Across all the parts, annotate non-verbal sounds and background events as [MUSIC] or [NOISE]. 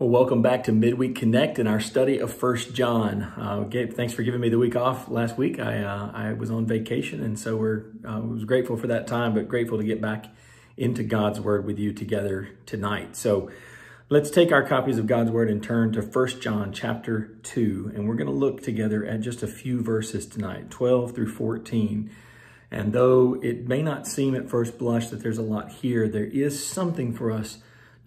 Well, welcome back to Midweek Connect and our study of First John. Uh, Gabe, thanks for giving me the week off last week. I uh, I was on vacation, and so we're uh, was grateful for that time, but grateful to get back into God's Word with you together tonight. So let's take our copies of God's Word and turn to First John chapter 2, and we're going to look together at just a few verses tonight, 12 through 14. And though it may not seem at first blush that there's a lot here, there is something for us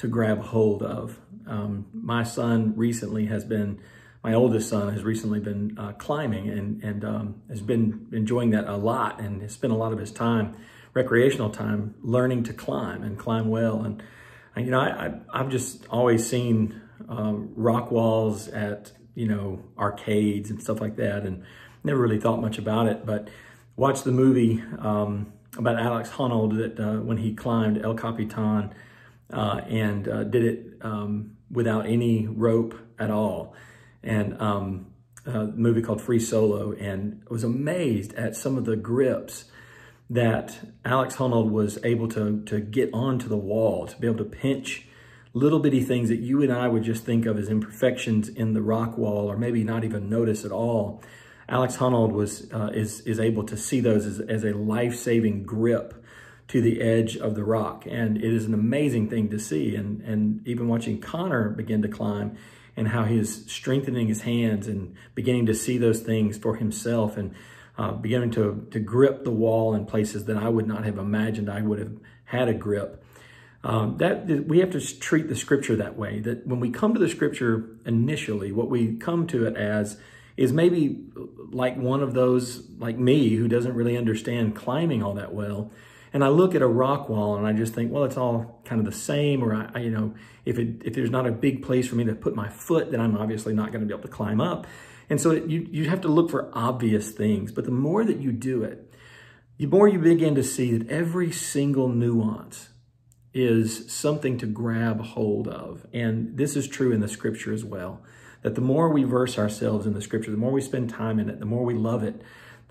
to grab hold of. Um, my son recently has been, my oldest son has recently been uh, climbing and, and um, has been enjoying that a lot and has spent a lot of his time, recreational time, learning to climb and climb well. And, and you know, I, I, have just always seen um, rock walls at, you know, arcades and stuff like that and never really thought much about it. But watched the movie um, about Alex Honnold that uh, when he climbed El Capitan, uh, and uh, did it um, without any rope at all. And um, a movie called Free Solo, and was amazed at some of the grips that Alex Honnold was able to, to get onto the wall, to be able to pinch little bitty things that you and I would just think of as imperfections in the rock wall or maybe not even notice at all. Alex Honnold was, uh, is, is able to see those as, as a life-saving grip to the edge of the rock. And it is an amazing thing to see. And, and even watching Connor begin to climb and how he is strengthening his hands and beginning to see those things for himself and uh, beginning to, to grip the wall in places that I would not have imagined I would have had a grip. Um, that we have to treat the scripture that way. That when we come to the scripture initially, what we come to it as is maybe like one of those like me who doesn't really understand climbing all that well and I look at a rock wall and I just think, well, it's all kind of the same. Or, I, I, you know, if, it, if there's not a big place for me to put my foot, then I'm obviously not going to be able to climb up. And so it, you, you have to look for obvious things. But the more that you do it, the more you begin to see that every single nuance is something to grab hold of. And this is true in the scripture as well. That the more we verse ourselves in the scripture, the more we spend time in it, the more we love it,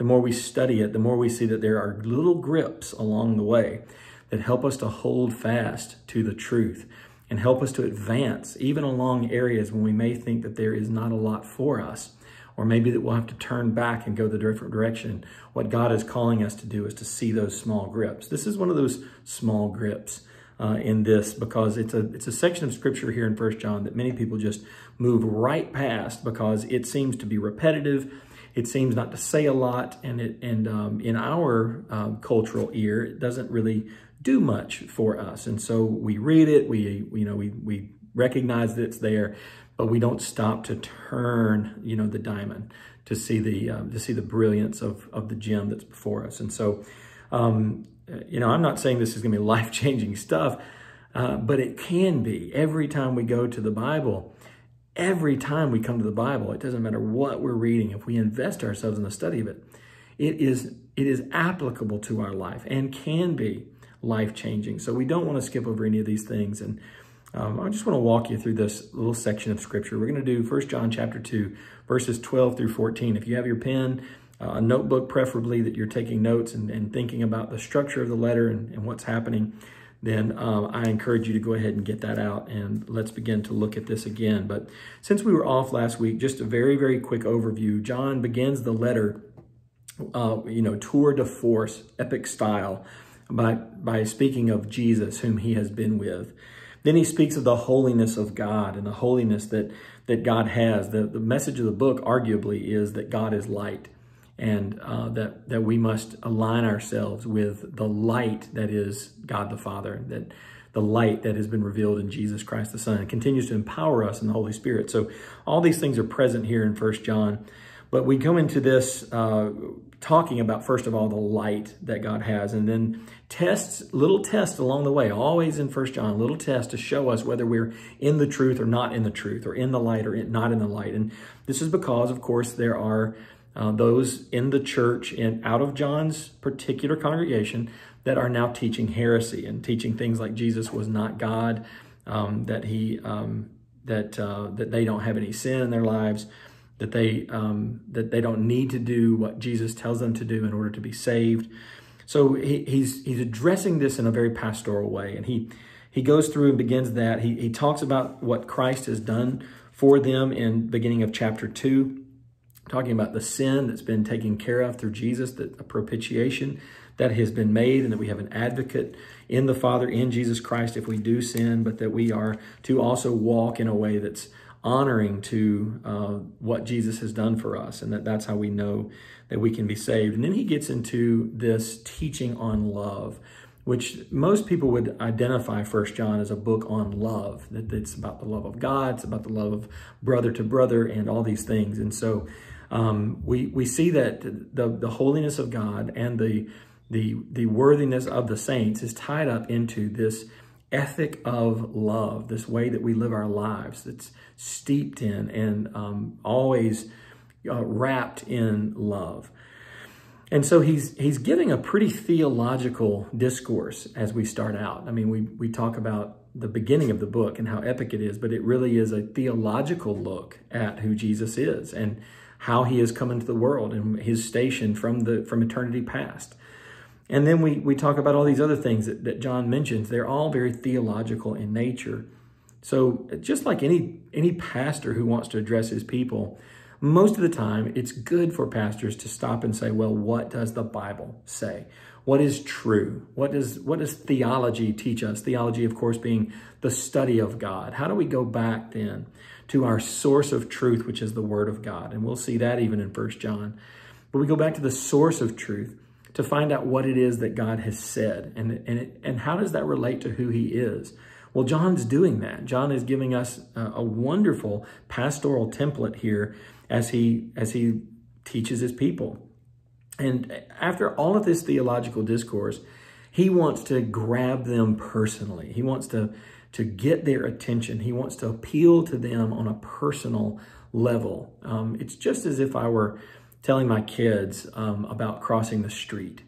the more we study it, the more we see that there are little grips along the way that help us to hold fast to the truth and help us to advance even along areas when we may think that there is not a lot for us or maybe that we'll have to turn back and go the different direction. What God is calling us to do is to see those small grips. This is one of those small grips uh, in this because it's a it's a section of scripture here in First John that many people just move right past because it seems to be repetitive it seems not to say a lot, and it and um, in our um, cultural ear, it doesn't really do much for us. And so we read it, we you know we we recognize that it's there, but we don't stop to turn you know the diamond to see the um, to see the brilliance of of the gem that's before us. And so, um, you know, I'm not saying this is going to be [LAUGHS] life changing stuff, uh, but it can be every time we go to the Bible every time we come to the Bible, it doesn't matter what we're reading, if we invest ourselves in the study of it, it is, it is applicable to our life and can be life-changing. So we don't want to skip over any of these things. And um, I just want to walk you through this little section of scripture. We're going to do 1 John chapter 2, verses 12 through 14. If you have your pen, uh, a notebook preferably that you're taking notes and, and thinking about the structure of the letter and, and what's happening, then um, I encourage you to go ahead and get that out and let's begin to look at this again. But since we were off last week, just a very, very quick overview. John begins the letter, uh, you know, tour de force, epic style, by, by speaking of Jesus, whom he has been with. Then he speaks of the holiness of God and the holiness that, that God has. The, the message of the book, arguably, is that God is light and uh, that that we must align ourselves with the light that is God the Father, that the light that has been revealed in Jesus Christ the Son, and continues to empower us in the Holy Spirit. So all these things are present here in First John, but we go into this uh, talking about first of all the light that God has, and then tests, little tests along the way, always in First John, little tests to show us whether we're in the truth or not in the truth, or in the light or not in the light. And this is because, of course, there are uh, those in the church and out of John's particular congregation that are now teaching heresy and teaching things like Jesus was not God, um, that he um, that uh, that they don't have any sin in their lives, that they um, that they don't need to do what Jesus tells them to do in order to be saved. So he, he's he's addressing this in a very pastoral way, and he he goes through and begins that. He, he talks about what Christ has done for them in beginning of chapter 2, talking about the sin that's been taken care of through Jesus, the propitiation that has been made, and that we have an advocate in the Father, in Jesus Christ, if we do sin, but that we are to also walk in a way that's honoring to uh, what Jesus has done for us, and that that's how we know that we can be saved. And then he gets into this teaching on love, which most people would identify First John as a book on love, that it's about the love of God, it's about the love of brother to brother, and all these things. And so um, we we see that the the holiness of God and the the the worthiness of the saints is tied up into this ethic of love, this way that we live our lives that's steeped in and um, always uh, wrapped in love. And so he's he's giving a pretty theological discourse as we start out. I mean, we we talk about the beginning of the book and how epic it is, but it really is a theological look at who Jesus is and how he has come into the world and his station from the from eternity past. And then we, we talk about all these other things that, that John mentions. They're all very theological in nature. So just like any, any pastor who wants to address his people, most of the time it's good for pastors to stop and say, well, what does the Bible say? What is true? What does, what does theology teach us? Theology, of course, being the study of God. How do we go back then to our source of truth, which is the Word of God? And we'll see that even in First John. But we go back to the source of truth to find out what it is that God has said and, and, it, and how does that relate to who he is. Well, John's doing that. John is giving us a, a wonderful pastoral template here as he, as he teaches his people. And after all of this theological discourse, he wants to grab them personally. He wants to, to get their attention. He wants to appeal to them on a personal level. Um, it's just as if I were telling my kids um, about crossing the street.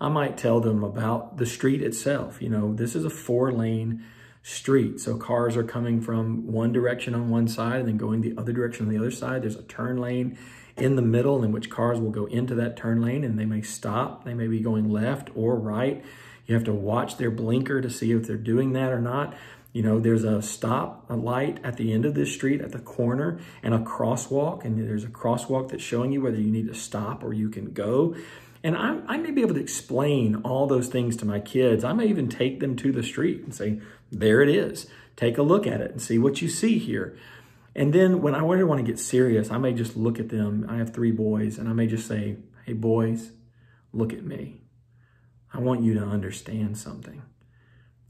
I might tell them about the street itself. You know, this is a four lane street. So cars are coming from one direction on one side and then going the other direction on the other side. There's a turn lane in the middle in which cars will go into that turn lane and they may stop. They may be going left or right. You have to watch their blinker to see if they're doing that or not. You know, there's a stop, a light at the end of this street at the corner and a crosswalk. And there's a crosswalk that's showing you whether you need to stop or you can go. And I, I may be able to explain all those things to my kids. I may even take them to the street and say, there it is. Take a look at it and see what you see here. And then when I want to get serious, I may just look at them. I have three boys and I may just say, hey boys, look at me. I want you to understand something.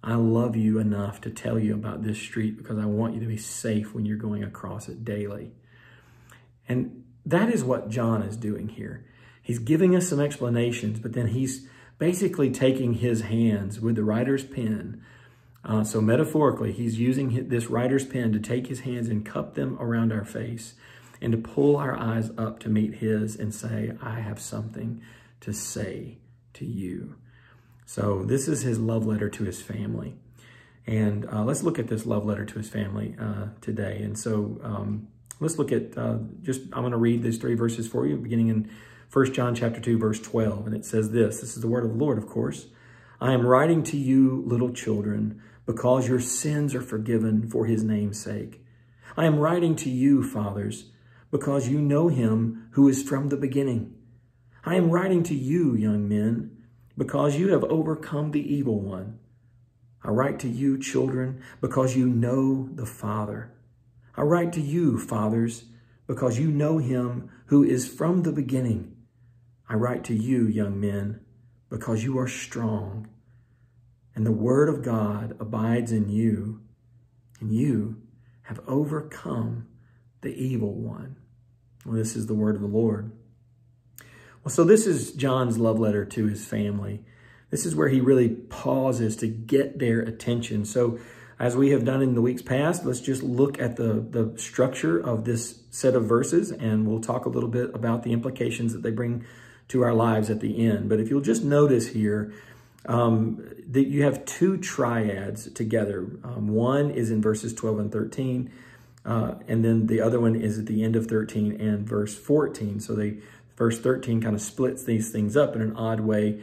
I love you enough to tell you about this street because I want you to be safe when you're going across it daily. And that is what John is doing here. He's giving us some explanations, but then he's basically taking his hands with the writer's pen. Uh, so metaphorically, he's using this writer's pen to take his hands and cup them around our face and to pull our eyes up to meet his and say, I have something to say to you. So this is his love letter to his family. And uh, let's look at this love letter to his family uh, today. And so um, let's look at uh, just, I'm going to read these three verses for you, beginning in 1 John chapter 2, verse 12. And it says this, this is the word of the Lord, of course. I am writing to you, little children, because your sins are forgiven for his name's sake. I am writing to you, fathers, because you know him who is from the beginning. I am writing to you, young men, because you have overcome the evil one. I write to you, children, because you know the Father. I write to you, fathers, because you know him who is from the beginning. I write to you, young men, because you are strong, and the word of God abides in you, and you have overcome the evil one. Well, this is the word of the Lord. Well, so this is John's love letter to his family. This is where he really pauses to get their attention. So as we have done in the weeks past, let's just look at the, the structure of this set of verses and we'll talk a little bit about the implications that they bring to our lives at the end. But if you'll just notice here, um, that you have two triads together. Um, one is in verses 12 and 13, uh, and then the other one is at the end of 13 and verse 14. So they, verse 13 kind of splits these things up in an odd way.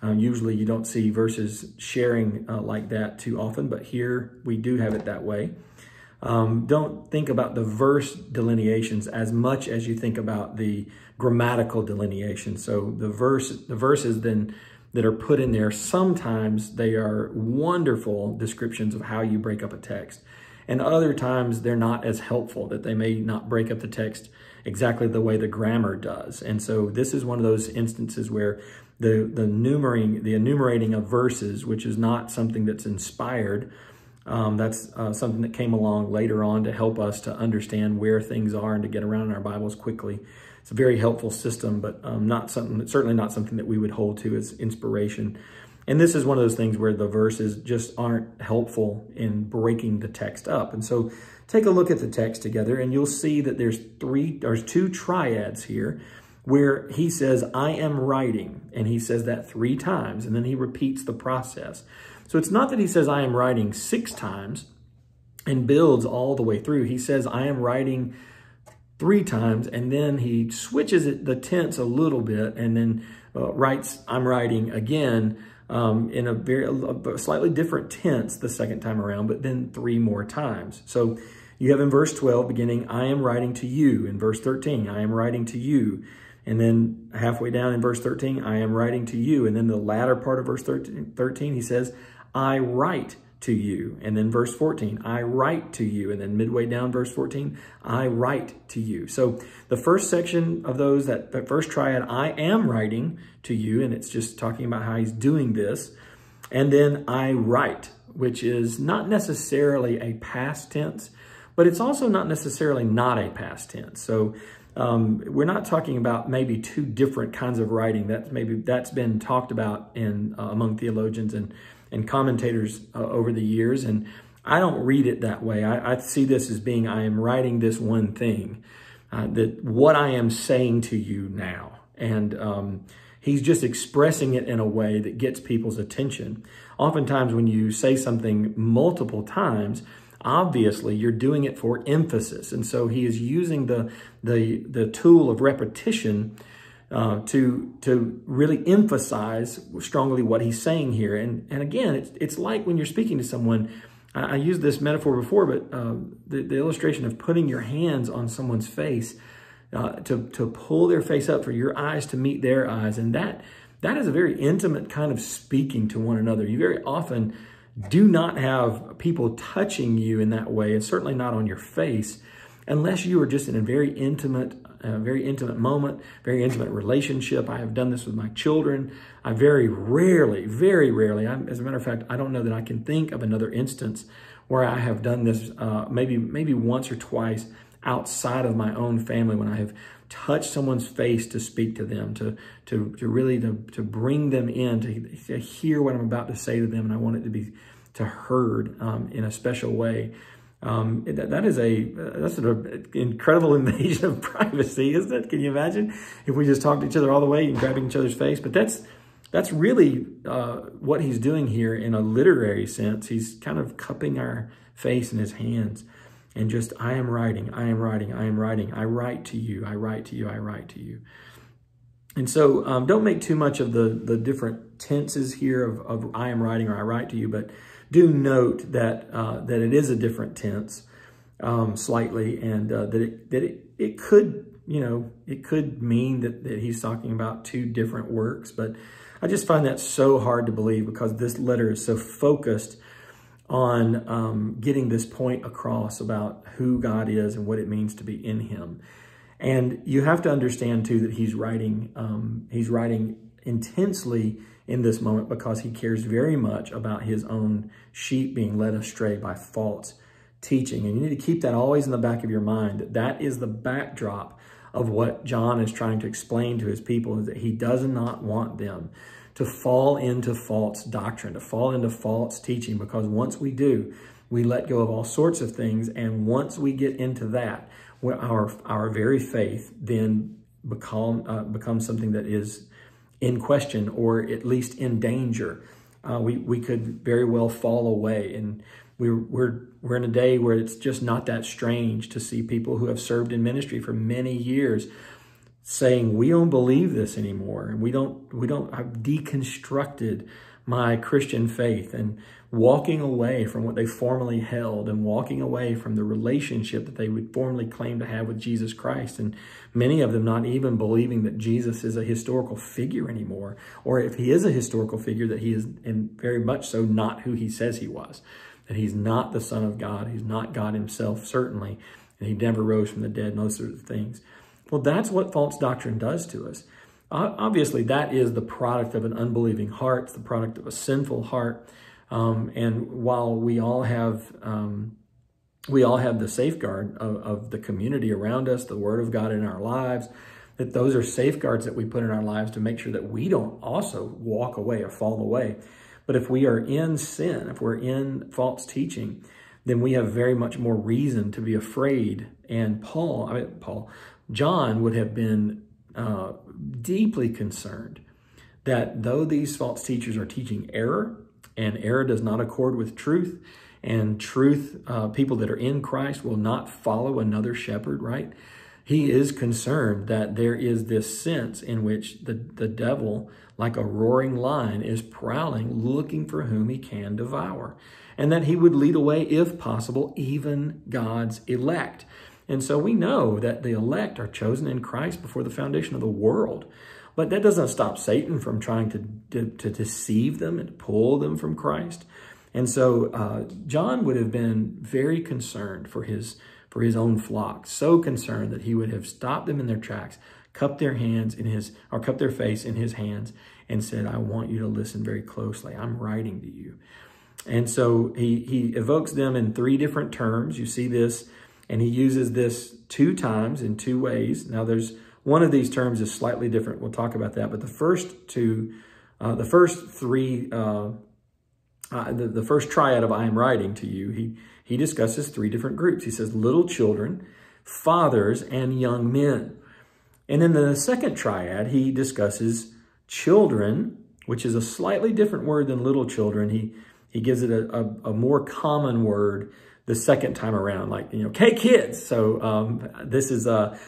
Um, usually you don't see verses sharing uh, like that too often, but here we do have it that way. Um, don't think about the verse delineations as much as you think about the grammatical delineation. So the verse, the verses then that are put in there, sometimes they are wonderful descriptions of how you break up a text. And other times they're not as helpful, that they may not break up the text exactly the way the grammar does. And so this is one of those instances where the, the, enumerating, the enumerating of verses, which is not something that's inspired, um, that's uh, something that came along later on to help us to understand where things are and to get around in our Bibles quickly. It's a very helpful system, but um, not something, certainly not something that we would hold to as inspiration. And this is one of those things where the verses just aren't helpful in breaking the text up. And so take a look at the text together and you'll see that there's three, there's two triads here where he says, I am writing. And he says that three times and then he repeats the process. So it's not that he says, I am writing six times and builds all the way through. He says, I am writing three times and then he switches it, the tense a little bit and then uh, writes, I'm writing again um, in a very a slightly different tense the second time around, but then three more times. So you have in verse 12 beginning, I am writing to you. In verse 13, I am writing to you. And then halfway down in verse 13, I am writing to you. And then the latter part of verse 13, 13 he says, I write to you. And then verse 14, I write to you. And then midway down verse 14, I write to you. So the first section of those, that, that first triad, I am writing to you. And it's just talking about how he's doing this. And then I write, which is not necessarily a past tense, but it's also not necessarily not a past tense. So um, we're not talking about maybe two different kinds of writing. That's maybe that's been talked about in uh, among theologians and and commentators uh, over the years. And I don't read it that way. I, I, see this as being, I am writing this one thing, uh, that what I am saying to you now. And um, he's just expressing it in a way that gets people's attention. Oftentimes when you say something multiple times, obviously you're doing it for emphasis. And so he is using the, the, the tool of repetition uh, to to really emphasize strongly what he's saying here. And and again, it's it's like when you're speaking to someone. I, I used this metaphor before, but uh, the, the illustration of putting your hands on someone's face uh, to to pull their face up for your eyes to meet their eyes, and that that is a very intimate kind of speaking to one another. You very often do not have people touching you in that way, and certainly not on your face, unless you are just in a very intimate a very intimate moment, very intimate relationship. I have done this with my children. I very rarely, very rarely, I, as a matter of fact, I don't know that I can think of another instance where I have done this uh, maybe maybe once or twice outside of my own family when I have touched someone's face to speak to them, to to to really to, to bring them in, to, to hear what I'm about to say to them, and I want it to be to heard um, in a special way. Um, that, that is a that's an incredible [LAUGHS] invasion of privacy, isn't it? Can you imagine if we just talked to each other all the way and grabbing each other's face? But that's that's really uh, what he's doing here in a literary sense. He's kind of cupping our face in his hands and just, I am writing, I am writing, I am writing, I write to you, I write to you, I write to you. And so um, don't make too much of the, the different tenses here of, of I am writing or I write to you, but do note that uh, that it is a different tense um, slightly, and uh, that it that it it could you know it could mean that that he's talking about two different works, but I just find that so hard to believe because this letter is so focused on um, getting this point across about who God is and what it means to be in Him. And you have to understand too that he's writing um, he's writing intensely in this moment because he cares very much about his own sheep being led astray by false teaching. And you need to keep that always in the back of your mind. That that is the backdrop of what John is trying to explain to his people is that he does not want them to fall into false doctrine, to fall into false teaching, because once we do, we let go of all sorts of things. And once we get into that, our, our very faith then become, uh, becomes something that is in question or at least in danger. Uh, we, we could very well fall away. And we're, we're, we're in a day where it's just not that strange to see people who have served in ministry for many years saying we don't believe this anymore and we don't we don't I've deconstructed my Christian faith and walking away from what they formerly held and walking away from the relationship that they would formerly claim to have with Jesus Christ. And many of them not even believing that Jesus is a historical figure anymore, or if he is a historical figure, that he is and very much so not who he says he was, that he's not the Son of God, he's not God himself, certainly, and he never rose from the dead, and those sorts of things. Well, that's what false doctrine does to us. Obviously, that is the product of an unbelieving heart, it's the product of a sinful heart. Um, and while we all have um, we all have the safeguard of, of, the community around us, the Word of God in our lives, that those are safeguards that we put in our lives to make sure that we don't also walk away or fall away. But if we are in sin, if we're in false teaching, then we have very much more reason to be afraid. And Paul, I mean, Paul, John would have been uh, deeply concerned that though these false teachers are teaching error, and error does not accord with truth. And truth, uh, people that are in Christ will not follow another shepherd, right? He is concerned that there is this sense in which the, the devil, like a roaring lion, is prowling, looking for whom he can devour. And that he would lead away, if possible, even God's elect. And so we know that the elect are chosen in Christ before the foundation of the world. But that doesn't stop Satan from trying to, to, to deceive them and pull them from Christ. And so uh, John would have been very concerned for his for his own flock, so concerned that he would have stopped them in their tracks, cupped their hands in his or cupped their face in his hands, and said, "I want you to listen very closely. I'm writing to you." And so he he evokes them in three different terms. You see this, and he uses this two times in two ways. Now there's one of these terms is slightly different. We'll talk about that. But the first two, uh, the first three, uh, uh, the, the first triad of I am writing to you, he, he discusses three different groups. He says little children, fathers, and young men. And in the second triad, he discusses children, which is a slightly different word than little children. He, he gives it a, a, a more common word the second time around, like, you know, hey, kids. So um, this is a,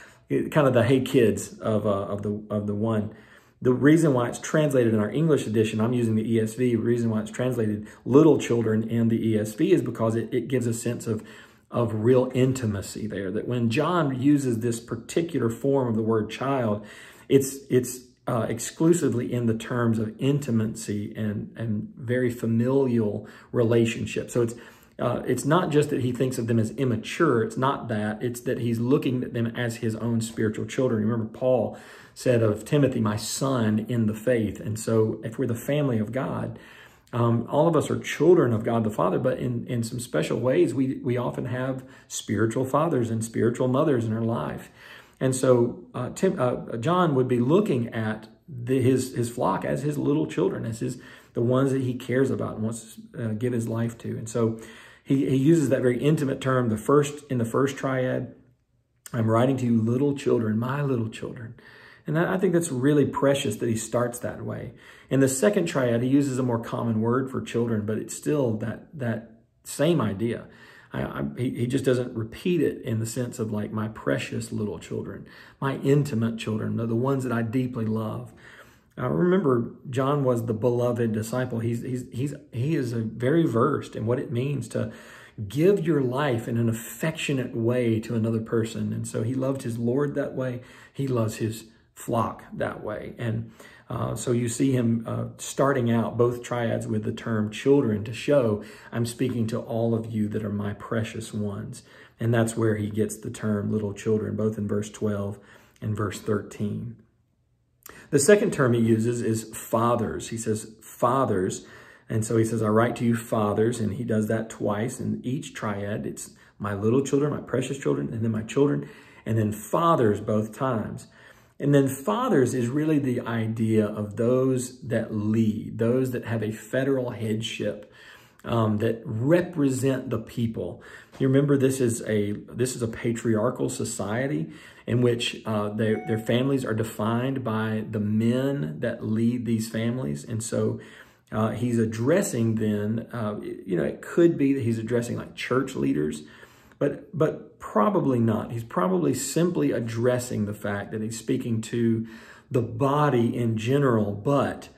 kind of the hey kids of, uh, of, the, of the one. The reason why it's translated in our English edition, I'm using the ESV, the reason why it's translated little children in the ESV is because it, it gives a sense of, of real intimacy there. That when John uses this particular form of the word child, it's, it's uh, exclusively in the terms of intimacy and, and very familial relationship. So it's uh, it's not just that he thinks of them as immature. It's not that. It's that he's looking at them as his own spiritual children. Remember, Paul said of Timothy, my son in the faith. And so if we're the family of God, um, all of us are children of God the Father, but in, in some special ways, we, we often have spiritual fathers and spiritual mothers in our life. And so uh, Tim, uh, John would be looking at the, his, his flock as his little children, as his the ones that he cares about and wants to uh, give his life to. And so he, he uses that very intimate term, the first in the first triad. I'm writing to you little children, my little children. And I think that's really precious that he starts that way. In the second triad, he uses a more common word for children, but it's still that, that same idea. I, I, he, he just doesn't repeat it in the sense of like my precious little children, my intimate children, the ones that I deeply love. Uh, remember, John was the beloved disciple. He's, he's, he's, he is very versed in what it means to give your life in an affectionate way to another person. And so he loved his Lord that way. He loves his flock that way. And uh, so you see him uh, starting out both triads with the term children to show I'm speaking to all of you that are my precious ones. And that's where he gets the term little children, both in verse 12 and verse 13. The second term he uses is fathers. He says fathers. And so he says, I write to you fathers. And he does that twice in each triad. It's my little children, my precious children, and then my children, and then fathers both times. And then fathers is really the idea of those that lead, those that have a federal headship, um, that represent the people. You remember this is a this is a patriarchal society in which uh, their their families are defined by the men that lead these families, and so uh, he's addressing then. Uh, you know, it could be that he's addressing like church leaders. but but probably not. He's probably simply addressing the fact that he's speaking to the body in general, but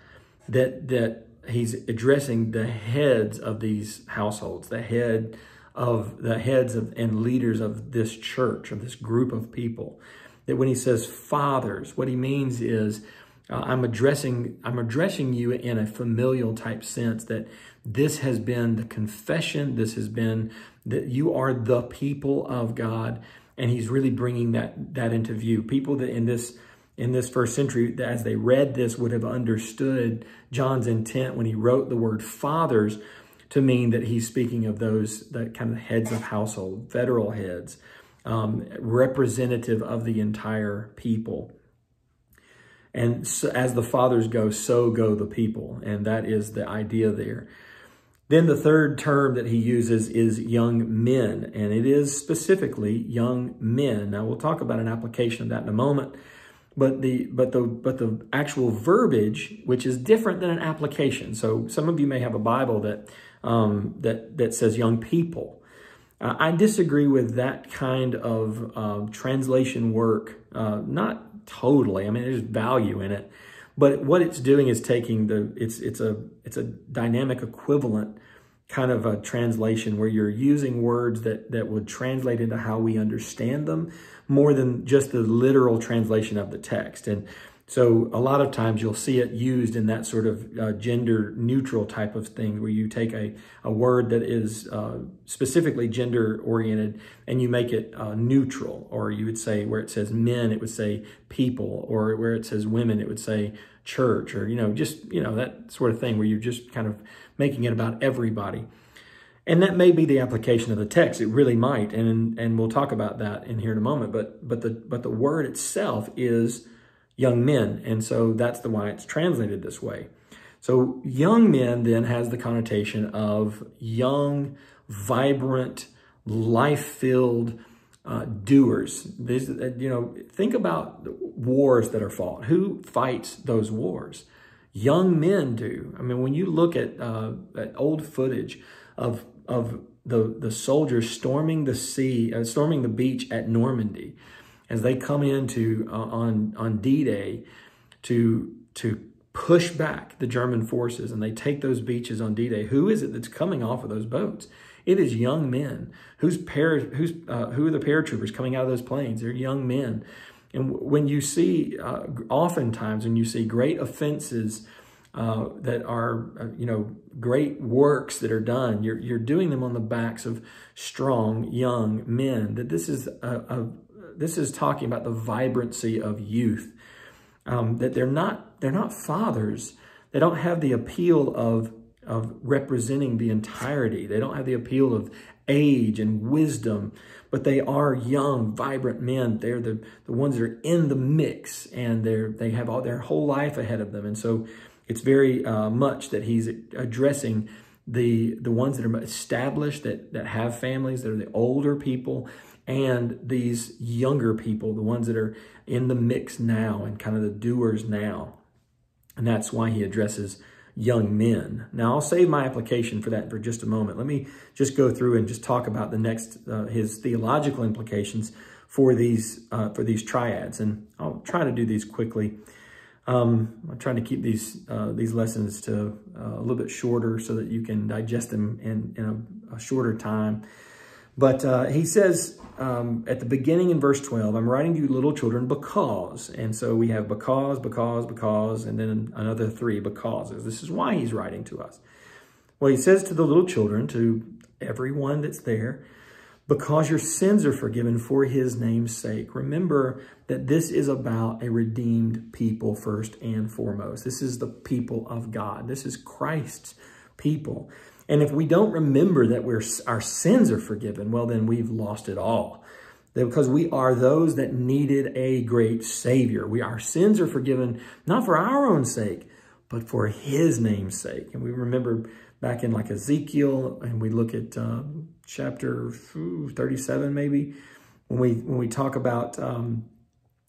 that that he's addressing the heads of these households, the head of the heads of and leaders of this church, of this group of people. That when he says fathers, what he means is uh, I'm addressing I'm addressing you in a familial type sense that this has been the confession, this has been that you are the people of God, and he's really bringing that that into view. People that in this in this first century, as they read this, would have understood John's intent when he wrote the word fathers to mean that he's speaking of those that kind of heads of household, federal heads, um, representative of the entire people. And so as the fathers go, so go the people. And that is the idea there. Then the third term that he uses is young men, and it is specifically young men. Now we'll talk about an application of that in a moment, but the but the but the actual verbiage, which is different than an application. So some of you may have a Bible that um, that that says young people. Uh, I disagree with that kind of uh, translation work. Uh, not totally. I mean, there's value in it, but what it's doing is taking the, it's, it's, a, it's a dynamic equivalent kind of a translation where you're using words that, that would translate into how we understand them more than just the literal translation of the text. And so a lot of times you'll see it used in that sort of uh, gender neutral type of thing where you take a, a word that is uh, specifically gender oriented and you make it uh, neutral. Or you would say where it says men, it would say people. Or where it says women, it would say church. Or, you know, just, you know, that sort of thing where you're just kind of making it about everybody. And that may be the application of the text. It really might. And, and we'll talk about that in here in a moment. But, but, the, but the word itself is young men. And so that's the why it's translated this way. So young men then has the connotation of young, vibrant, life-filled uh, doers. Uh, you know, think about wars that are fought. Who fights those wars? Young men do. I mean, when you look at, uh, at old footage of of the the soldiers storming the sea, uh, storming the beach at Normandy, as they come into uh, on on D-Day to to push back the German forces and they take those beaches on D-Day. Who is it that's coming off of those boats? It is young men. Who's para, who's uh, who are the paratroopers coming out of those planes? They're young men. And when you see, uh, oftentimes when you see great offenses uh, that are, uh, you know, great works that are done, you're, you're doing them on the backs of strong young men. That this is a, a this is talking about the vibrancy of youth. Um, that they're not they're not fathers. They don't have the appeal of of representing the entirety. They don't have the appeal of age and wisdom, but they are young, vibrant men. They're the, the ones that are in the mix and they're, they have all their whole life ahead of them. And so it's very uh, much that he's addressing the, the ones that are established, that, that have families, that are the older people, and these younger people, the ones that are in the mix now and kind of the doers now. And that's why he addresses young men. Now, I'll save my application for that for just a moment. Let me just go through and just talk about the next, uh, his theological implications for these, uh, for these triads. And I'll try to do these quickly. Um, I'm trying to keep these, uh, these lessons to uh, a little bit shorter so that you can digest them in, in a, a shorter time. But uh, he says um, at the beginning in verse 12, I'm writing to you little children because. And so we have because, because, because, and then another three becauses. This is why he's writing to us. Well, he says to the little children, to everyone that's there, because your sins are forgiven for his name's sake. Remember that this is about a redeemed people first and foremost. This is the people of God. This is Christ's people. And if we don't remember that we're, our sins are forgiven, well, then we've lost it all. Because we are those that needed a great Savior. We Our sins are forgiven, not for our own sake, but for His name's sake. And we remember back in like Ezekiel, and we look at uh, chapter 37 maybe, when we, when we talk about um,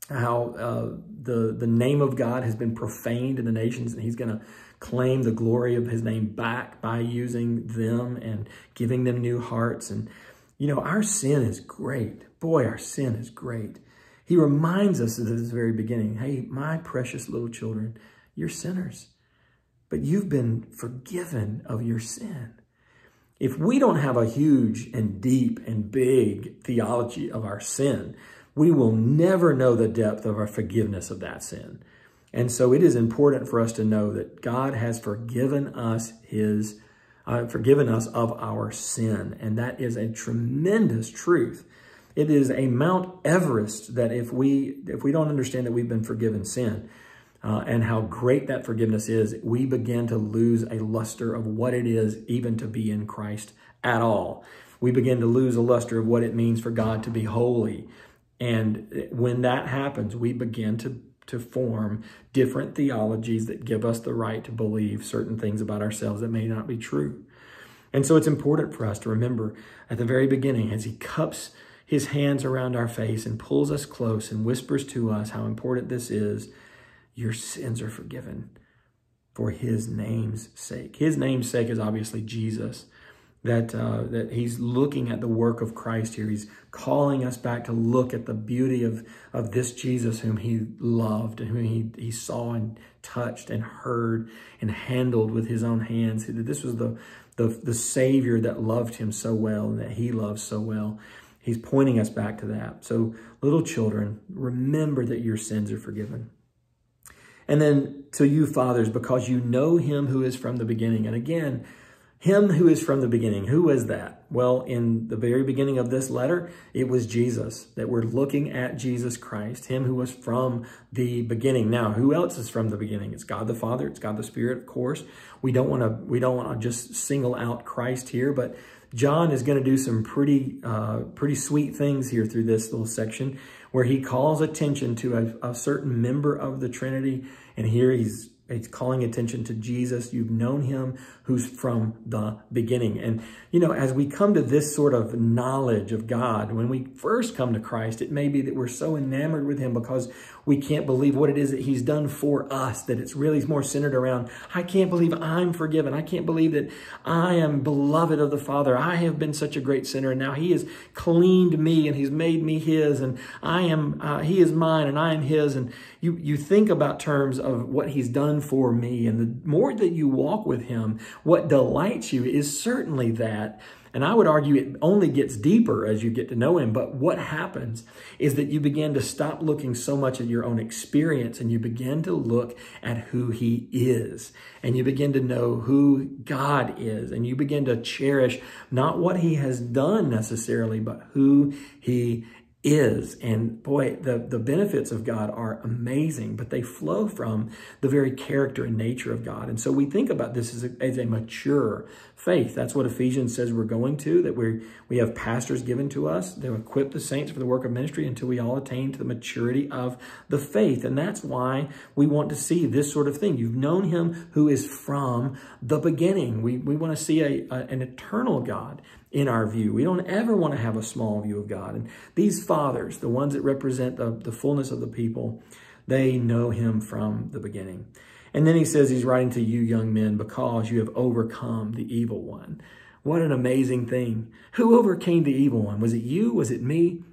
how uh, the, the name of God has been profaned in the nations, and He's going to claim the glory of his name back by using them and giving them new hearts. And You know, our sin is great. Boy, our sin is great. He reminds us at this very beginning, hey, my precious little children, you're sinners, but you've been forgiven of your sin. If we don't have a huge and deep and big theology of our sin, we will never know the depth of our forgiveness of that sin. And so it is important for us to know that God has forgiven us his uh, forgiven us of our sin. And that is a tremendous truth. It is a Mount Everest that if we if we don't understand that we've been forgiven sin uh, and how great that forgiveness is, we begin to lose a luster of what it is even to be in Christ at all. We begin to lose a luster of what it means for God to be holy. And when that happens, we begin to to form different theologies that give us the right to believe certain things about ourselves that may not be true. And so it's important for us to remember at the very beginning as he cups his hands around our face and pulls us close and whispers to us how important this is, your sins are forgiven for his name's sake. His name's sake is obviously Jesus that uh, that he's looking at the work of Christ here. He's calling us back to look at the beauty of, of this Jesus whom he loved and whom he, he saw and touched and heard and handled with his own hands. This was the, the, the Savior that loved him so well and that he loved so well. He's pointing us back to that. So little children, remember that your sins are forgiven. And then to you fathers, because you know him who is from the beginning. And again, him who is from the beginning. Who was that? Well, in the very beginning of this letter, it was Jesus that we're looking at Jesus Christ, him who was from the beginning. Now, who else is from the beginning? It's God the Father, it's God the Spirit, of course. We don't want to we don't want to just single out Christ here, but John is going to do some pretty uh, pretty sweet things here through this little section where he calls attention to a, a certain member of the Trinity, and here he's it's calling attention to Jesus. You've known him who's from the beginning. And, you know, as we come to this sort of knowledge of God, when we first come to Christ, it may be that we're so enamored with him because we can't believe what it is that he's done for us, that it's really more centered around, I can't believe I'm forgiven. I can't believe that I am beloved of the Father. I have been such a great sinner, and now he has cleaned me and he's made me his, and I am, uh, he is mine and I am his. And you, you think about terms of what he's done for me, and the more that you walk with him, what delights you is certainly that and I would argue it only gets deeper as you get to know him. But what happens is that you begin to stop looking so much at your own experience and you begin to look at who he is. And you begin to know who God is. And you begin to cherish not what he has done necessarily, but who he is. And boy, the, the benefits of God are amazing, but they flow from the very character and nature of God. And so we think about this as a, as a mature faith. That's what Ephesians says we're going to, that we we have pastors given to us to equip the saints for the work of ministry until we all attain to the maturity of the faith. And that's why we want to see this sort of thing. You've known him who is from the beginning. We, we want to see a, a an eternal God in our view. We don't ever want to have a small view of God. And these fathers, the ones that represent the, the fullness of the people, they know him from the beginning. And then he says he's writing to you young men because you have overcome the evil one. What an amazing thing. Who overcame the evil one? Was it you? Was it me?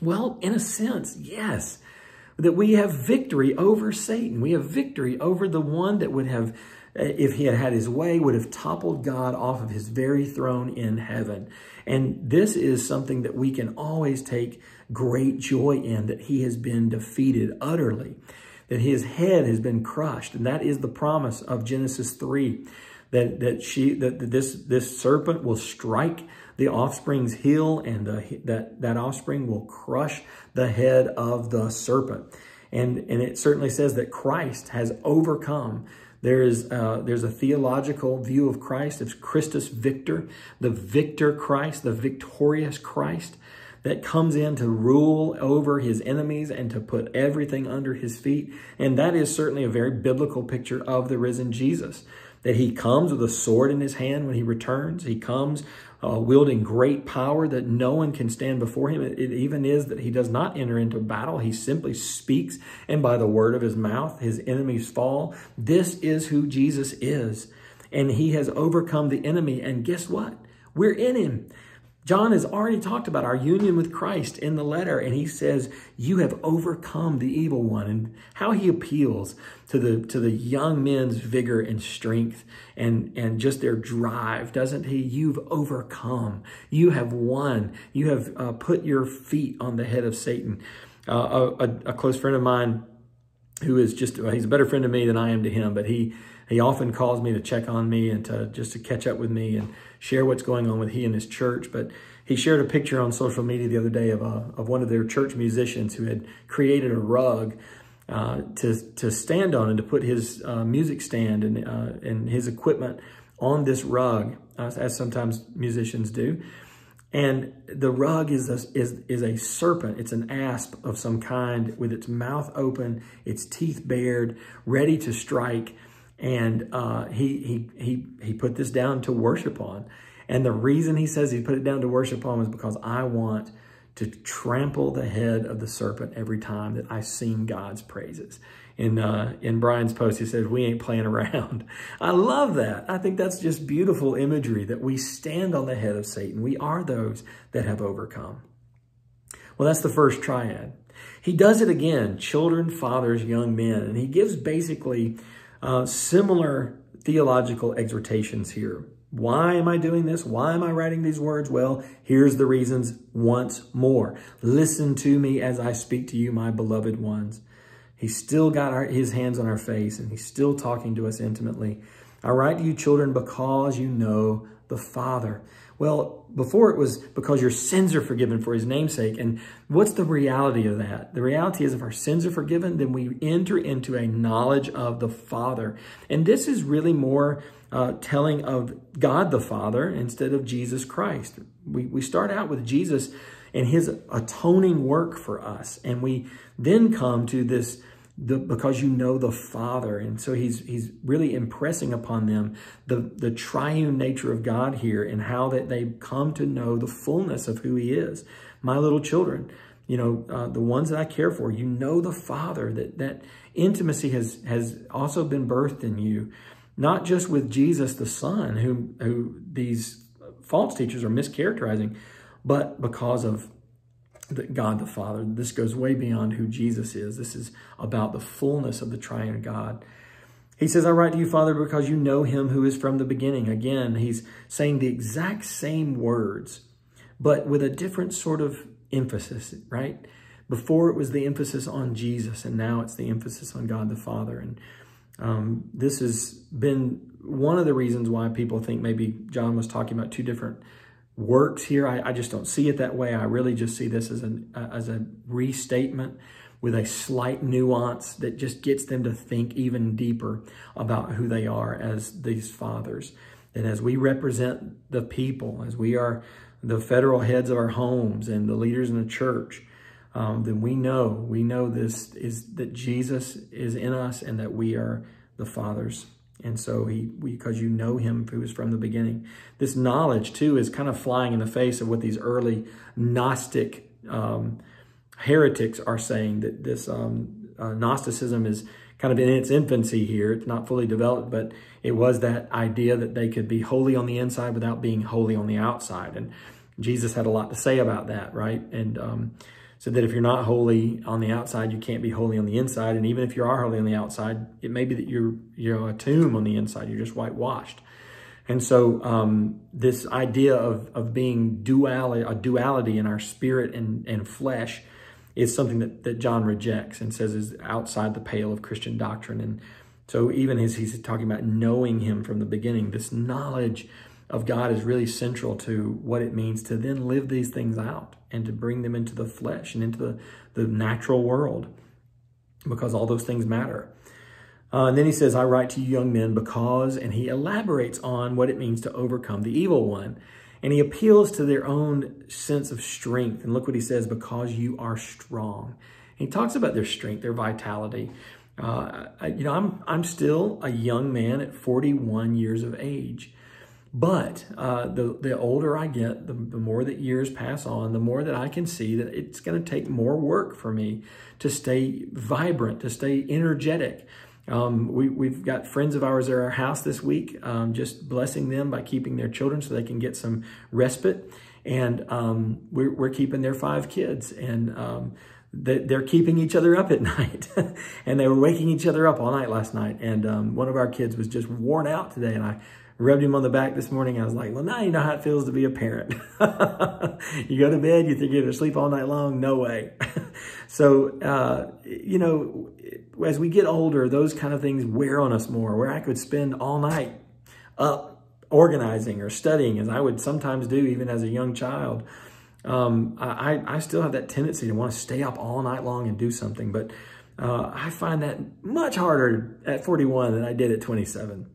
Well, in a sense, yes. That we have victory over Satan. We have victory over the one that would have eh, if he had had his way, would have toppled God off of his very throne in heaven. And this is something that we can always take great joy in, that he has been defeated utterly, that his head has been crushed. And that is the promise of Genesis 3, that, that, she, that this, this serpent will strike the offspring's heel and the, that, that offspring will crush the head of the serpent. And, and it certainly says that Christ has overcome there is uh, there's a theological view of Christ. It's Christus Victor, the victor Christ, the victorious Christ that comes in to rule over his enemies and to put everything under his feet. And that is certainly a very biblical picture of the risen Jesus. That he comes with a sword in his hand when he returns. He comes uh, wielding great power that no one can stand before him. It, it, even is that he does not enter into battle. He simply speaks, and by the word of his mouth, his enemies fall. This is who Jesus is. And he has overcome the enemy. And guess what? We're in him. John has already talked about our union with Christ in the letter, and he says, You have overcome the evil one, and how he appeals to the to the young men's vigor and strength and, and just their drive, doesn't he? You've overcome. You have won. You have uh, put your feet on the head of Satan. Uh, a, a, close friend of mine who is just, he's a better friend to me than I am to him, but he he often calls me to check on me and to just to catch up with me and share what's going on with he and his church. But he shared a picture on social media the other day of, a, of one of their church musicians who had created a rug uh, to, to stand on and to put his uh, music stand and, uh, and his equipment on this rug, as sometimes musicians do. And the rug is a, is, is a serpent. It's an asp of some kind with its mouth open, its teeth bared, ready to strike. And uh, he, he, he, he put this down to worship on. And the reason he says he put it down to worship on is because I want to trample the head of the serpent every time that I sing God's praises. In, uh, in Brian's post, he says, we ain't playing around. [LAUGHS] I love that. I think that's just beautiful imagery that we stand on the head of Satan. We are those that have overcome. Well, that's the first triad. He does it again, children, fathers, young men, and he gives basically uh, similar theological exhortations here. Why am I doing this? Why am I writing these words? Well, here's the reasons once more. Listen to me as I speak to you, my beloved ones. He's still got our, his hands on our face and he's still talking to us intimately. I write to you, children, because you know the Father. Well, before it was because your sins are forgiven for his namesake. And what's the reality of that? The reality is if our sins are forgiven, then we enter into a knowledge of the Father. And this is really more uh, telling of God the Father instead of Jesus Christ. We, we start out with Jesus and his atoning work for us. And we then come to this the, because you know the Father. And so he's he's really impressing upon them the, the triune nature of God here and how that they come to know the fullness of who he is. My little children, you know, uh, the ones that I care for, you know the Father, that, that intimacy has, has also been birthed in you, not just with Jesus the Son, who, who these false teachers are mischaracterizing, but because of God the Father. This goes way beyond who Jesus is. This is about the fullness of the triune God. He says, I write to you, Father, because you know him who is from the beginning. Again, he's saying the exact same words, but with a different sort of emphasis, right? Before it was the emphasis on Jesus, and now it's the emphasis on God the Father. And um, this has been one of the reasons why people think maybe John was talking about two different works here. I, I, just don't see it that way. I really just see this as, an, uh, as a restatement with a slight nuance that just gets them to think even deeper about who they are as these fathers. And as we represent the people, as we are the federal heads of our homes and the leaders in the church, um, then we know, we know this is that Jesus is in us and that we are the fathers and so he, because you know him who is from the beginning. This knowledge too is kind of flying in the face of what these early Gnostic um, heretics are saying that this um, uh, Gnosticism is kind of in its infancy here. It's not fully developed, but it was that idea that they could be holy on the inside without being holy on the outside. And Jesus had a lot to say about that, right? And um, so that if you're not holy on the outside, you can't be holy on the inside. And even if you are holy on the outside, it may be that you're, you're a tomb on the inside. You're just whitewashed. And so um, this idea of, of being duality, a duality in our spirit and, and flesh is something that, that John rejects and says is outside the pale of Christian doctrine. And so even as he's talking about knowing him from the beginning, this knowledge of God is really central to what it means to then live these things out and to bring them into the flesh and into the, the natural world because all those things matter. Uh, and then he says, I write to you young men because, and he elaborates on what it means to overcome the evil one. And he appeals to their own sense of strength. And look what he says, because you are strong. And he talks about their strength, their vitality. Uh, I, you know, I'm, I'm still a young man at 41 years of age. But uh, the, the older I get, the, the more that years pass on, the more that I can see that it's going to take more work for me to stay vibrant, to stay energetic. Um, we, we've got friends of ours at our house this week, um, just blessing them by keeping their children so they can get some respite. and um, we're, we're keeping their five kids. And um, they're keeping each other up at [LAUGHS] night. and they were waking each other up all night last night. And um, one of our kids was just worn out today. And I rubbed him on the back this morning. I was like, well, now you know how it feels to be a parent. [LAUGHS] you go to bed, you think you're going to sleep all night long. No way. [LAUGHS] so, uh, you know, as we get older, those kind of things wear on us more, where I could spend all night up organizing or studying, as I would sometimes do even as a young child. Um, I, I still have that tendency to want to stay up all night long and do something, but uh, I find that much harder at 41 than I did at 27.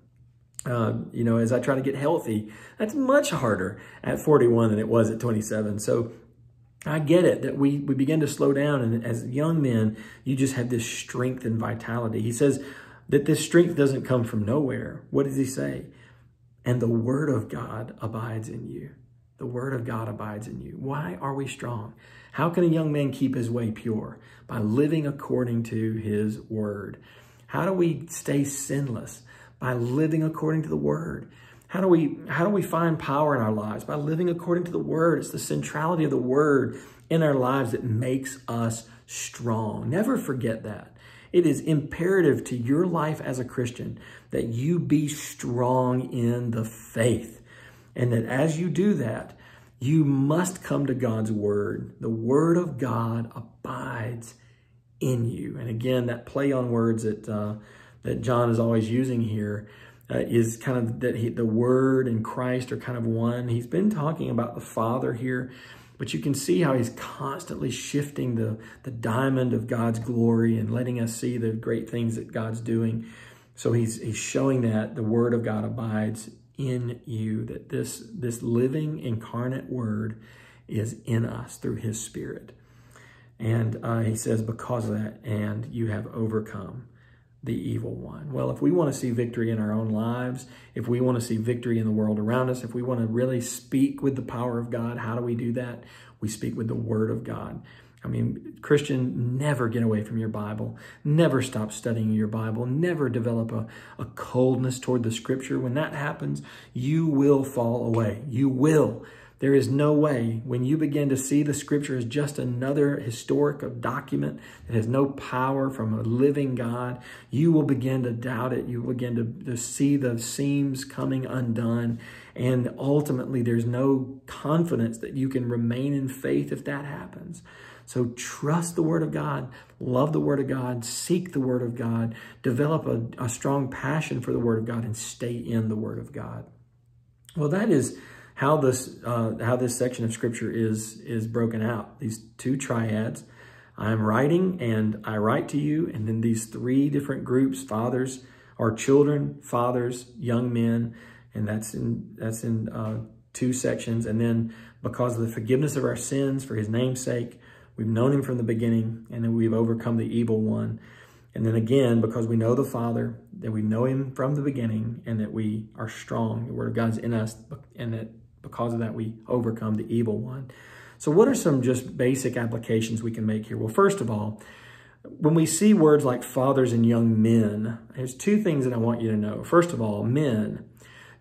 Uh, you know, as I try to get healthy, that's much harder at 41 than it was at 27. So I get it that we, we begin to slow down. And as young men, you just have this strength and vitality. He says that this strength doesn't come from nowhere. What does he say? And the word of God abides in you. The word of God abides in you. Why are we strong? How can a young man keep his way pure? By living according to his word. How do we stay sinless? By living according to the word. How do we how do we find power in our lives? By living according to the word. It's the centrality of the word in our lives that makes us strong. Never forget that. It is imperative to your life as a Christian that you be strong in the faith. And that as you do that, you must come to God's word. The word of God abides in you. And again, that play on words that, uh, that John is always using here uh, is kind of that he, the word and Christ are kind of one. He's been talking about the Father here, but you can see how he's constantly shifting the, the diamond of God's glory and letting us see the great things that God's doing. So he's, he's showing that the word of God abides in you, that this, this living incarnate word is in us through his spirit. And uh, he says, because of that, and you have overcome the evil one. Well, if we want to see victory in our own lives, if we want to see victory in the world around us, if we want to really speak with the power of God, how do we do that? We speak with the word of God. I mean, Christian, never get away from your Bible. Never stop studying your Bible. Never develop a, a coldness toward the scripture. When that happens, you will fall away. You will. There is no way when you begin to see the scripture as just another historic document that has no power from a living God, you will begin to doubt it. You will begin to, to see the seams coming undone. And ultimately, there's no confidence that you can remain in faith if that happens. So trust the Word of God, love the Word of God, seek the Word of God, develop a, a strong passion for the Word of God, and stay in the Word of God. Well, that is how this uh, how this section of Scripture is is broken out. These two triads. I'm writing and I write to you, and then these three different groups: fathers, our children, fathers, young men, and that's in that's in uh, two sections. And then because of the forgiveness of our sins for His name's sake, We've known him from the beginning, and then we've overcome the evil one. And then again, because we know the Father, that we know him from the beginning, and that we are strong, the Word of God is in us, and that because of that, we overcome the evil one. So what are some just basic applications we can make here? Well, first of all, when we see words like fathers and young men, there's two things that I want you to know. First of all, men.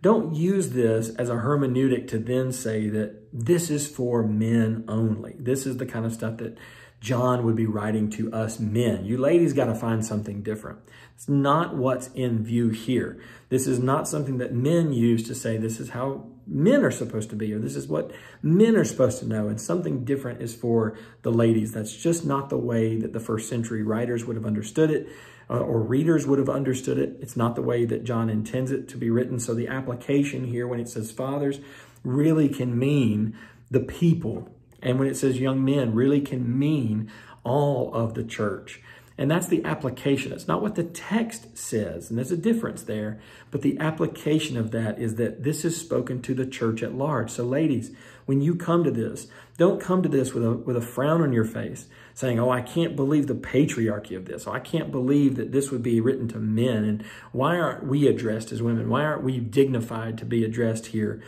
Don't use this as a hermeneutic to then say that this is for men only. This is the kind of stuff that John would be writing to us men. You ladies got to find something different. It's not what's in view here. This is not something that men use to say this is how men are supposed to be or this is what men are supposed to know and something different is for the ladies. That's just not the way that the first century writers would have understood it uh, or readers would have understood it. It's not the way that John intends it to be written. So the application here when it says fathers really can mean the people. And when it says young men really can mean all of the church. And that's the application. It's not what the text says, and there's a difference there. But the application of that is that this is spoken to the church at large. So ladies, when you come to this, don't come to this with a, with a frown on your face saying, oh, I can't believe the patriarchy of this. Oh, I can't believe that this would be written to men. And why aren't we addressed as women? Why aren't we dignified to be addressed here?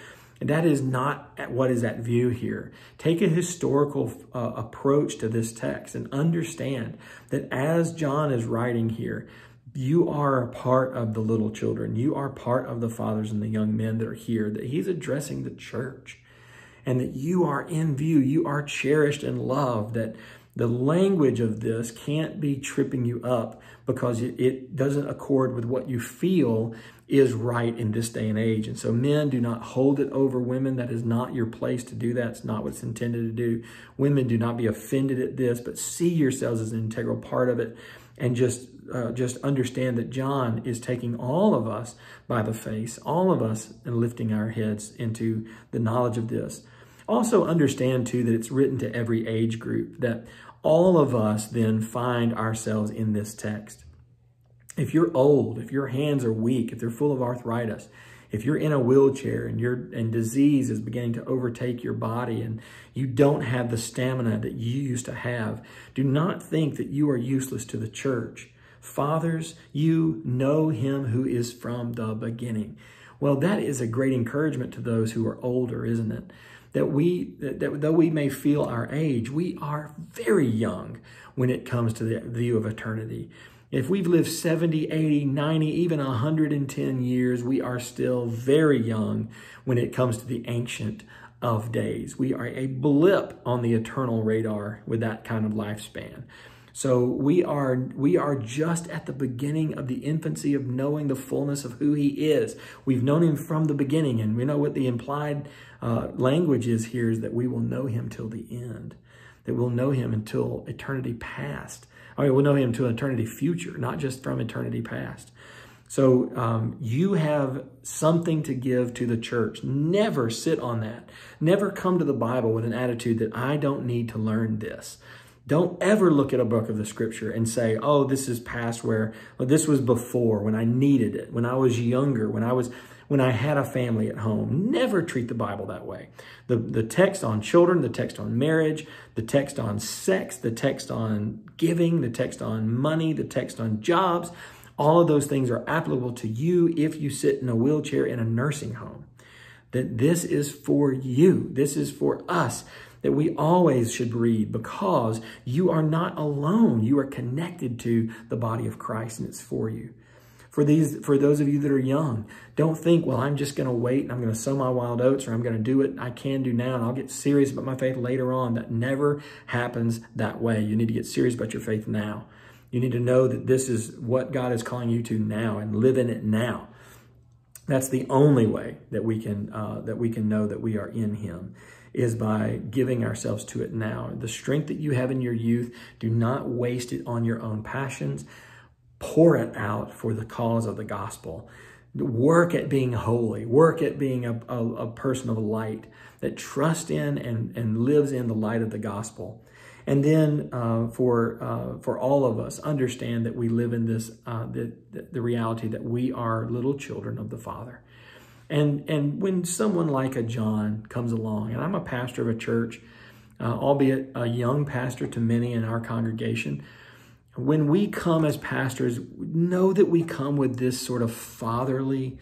And that is not what is at view here. Take a historical uh, approach to this text and understand that as John is writing here, you are a part of the little children. You are part of the fathers and the young men that are here, that he's addressing the church. and that you are in view, you are cherished and loved, that the language of this can't be tripping you up because it doesn't accord with what you feel is right in this day and age. And so men do not hold it over women. That is not your place to do that. It's not what it's intended to do. Women do not be offended at this, but see yourselves as an integral part of it and just uh, just understand that John is taking all of us by the face, all of us, and lifting our heads into the knowledge of this. Also understand too that it's written to every age group, that all of us then find ourselves in this text. If you're old, if your hands are weak, if they're full of arthritis, if you're in a wheelchair and your and disease is beginning to overtake your body and you don't have the stamina that you used to have, do not think that you are useless to the church. Fathers, you know him who is from the beginning. Well, that is a great encouragement to those who are older, isn't it? That we, that, that though we may feel our age, we are very young when it comes to the view of eternity. If we've lived 70, 80, 90, even 110 years, we are still very young when it comes to the ancient of days. We are a blip on the eternal radar with that kind of lifespan. So we are we are just at the beginning of the infancy of knowing the fullness of who he is. We've known him from the beginning, and we know what the implied uh, language is here is that we will know him till the end, that we'll know him until eternity past. We'll know him to eternity future, not just from eternity past. So um, you have something to give to the church. Never sit on that. Never come to the Bible with an attitude that I don't need to learn this. Don't ever look at a book of the scripture and say, oh, this is past where, this was before when I needed it, when I was younger, when I was when I had a family at home. Never treat the Bible that way. The, the text on children, the text on marriage, the text on sex, the text on giving, the text on money, the text on jobs, all of those things are applicable to you if you sit in a wheelchair in a nursing home. That this is for you. This is for us that we always should read because you are not alone. You are connected to the body of Christ and it's for you for these for those of you that are young don't think well i'm just going to wait and i'm going to sow my wild oats or i'm going to do what i can do now and i'll get serious about my faith later on. That never happens that way. You need to get serious about your faith now. You need to know that this is what god is calling you to now and live in it now. That's the only way that we can uh, that we can know that we are in him is by giving ourselves to it now. The strength that you have in your youth, do not waste it on your own passions pour it out for the cause of the gospel. Work at being holy. Work at being a, a, a person of light that trusts in and, and lives in the light of the gospel. And then uh, for uh, for all of us, understand that we live in this uh, the, the reality that we are little children of the Father. And and when someone like a John comes along, and I'm a pastor of a church, uh, albeit a young pastor to many in our congregation, when we come as pastors, know that we come with this sort of fatherly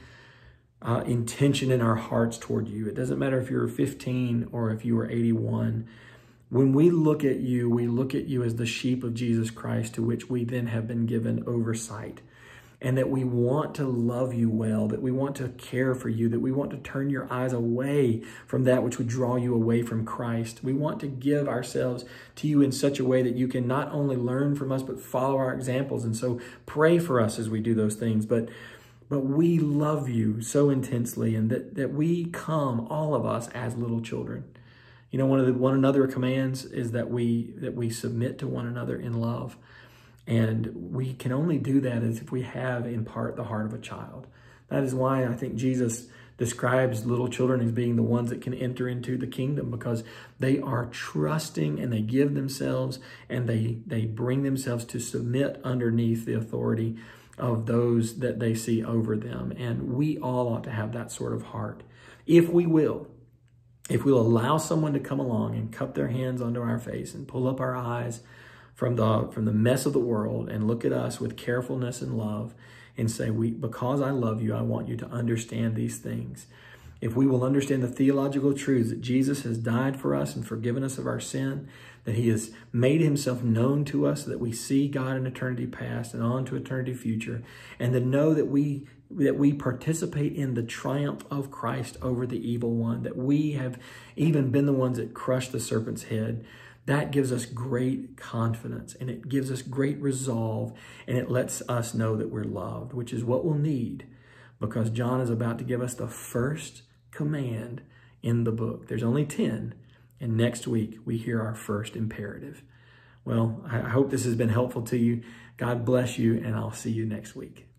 uh, intention in our hearts toward you. It doesn't matter if you're 15 or if you are 81. When we look at you, we look at you as the sheep of Jesus Christ to which we then have been given oversight and that we want to love you well, that we want to care for you, that we want to turn your eyes away from that which would draw you away from Christ. We want to give ourselves to you in such a way that you can not only learn from us, but follow our examples. And so pray for us as we do those things. But but we love you so intensely and that, that we come, all of us, as little children. You know, one of the one another commands is that we that we submit to one another in love. And we can only do that as if we have in part the heart of a child. That is why I think Jesus describes little children as being the ones that can enter into the kingdom because they are trusting and they give themselves and they, they bring themselves to submit underneath the authority of those that they see over them. And we all ought to have that sort of heart. If we will, if we'll allow someone to come along and cup their hands onto our face and pull up our eyes from the from the mess of the world and look at us with carefulness and love and say we because I love you I want you to understand these things if we will understand the theological truths that Jesus has died for us and forgiven us of our sin, that he has made himself known to us so that we see God in eternity past and on to eternity future, and to know that we that we participate in the triumph of Christ over the evil one, that we have even been the ones that crushed the serpent's head. That gives us great confidence and it gives us great resolve and it lets us know that we're loved, which is what we'll need because John is about to give us the first command in the book. There's only 10, and next week we hear our first imperative. Well, I hope this has been helpful to you. God bless you, and I'll see you next week.